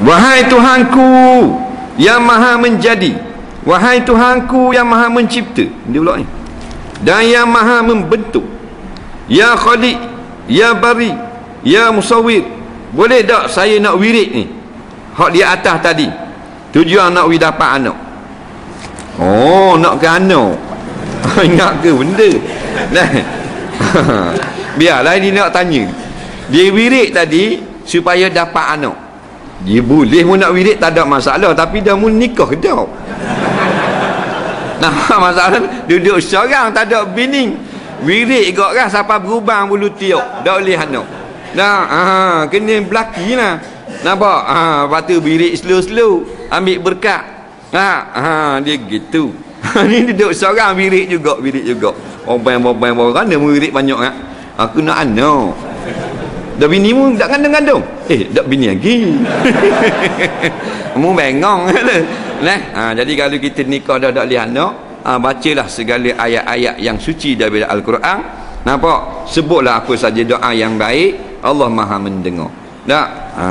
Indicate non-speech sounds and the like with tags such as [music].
wahai Tuhanku yang maha menjadi wahai Tuhanku yang maha mencipta. Dia pula ni. Dan yang maha membentuk. Ya khaliq ya bari ya musawwir. Boleh tak saya nak wirid ni? Hak di atas tadi. Tujuan nak wirid dapat anak. Oh nak ke anak? [laughs] Ingat ke benda? Nah. [laughs] Biarlah dia nak tanya. Dia wirid tadi supaya dapat anak dia boleh pun nak wirid tak ada masalah. Tapi dia mau nikah kejap. Nah [laughs] masalah duduk seorang tak ada bini. Wirid kau kan siapa berubah bulu tiuk tak boleh anak nah ha, kena belaki lah. Nampak? Ha, lepas tu wirid slow-slow. Ambil berkat. Ha, ha, dia gitu. [laughs] Ni duduk seorang wirid juga wirid juga. Obang-obang orang dia wirid banyak kan aku nak anak dah bini mu tak ngandung-ngandung eh tak bini lagi. [laughs] Mu bengong. [laughs] Nah ha, jadi kalau kita nikah dah tak lihat anak ha, bacalah segala ayat-ayat yang suci daripada Al-Quran. Nampak? Sebutlah apa saja doa yang baik. Allah maha mendengar. Tak? Ha.